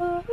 Little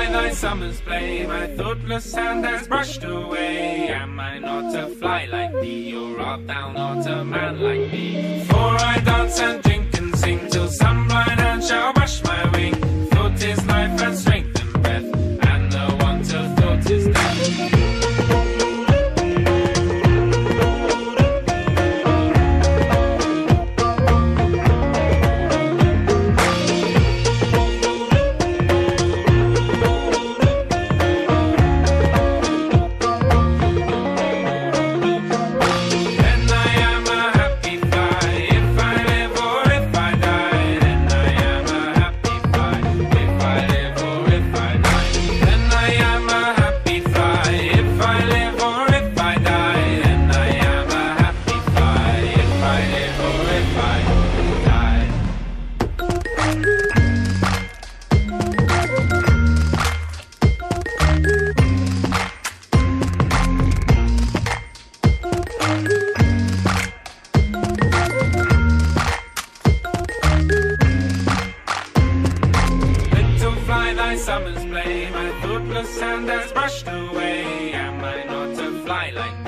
fly thy summer's play, my thoughtless hand has brushed away. Am I not a fly like thee, or art thou not a man like me? For I dance and my thoughtless hand has brushed away. Am I not a fly like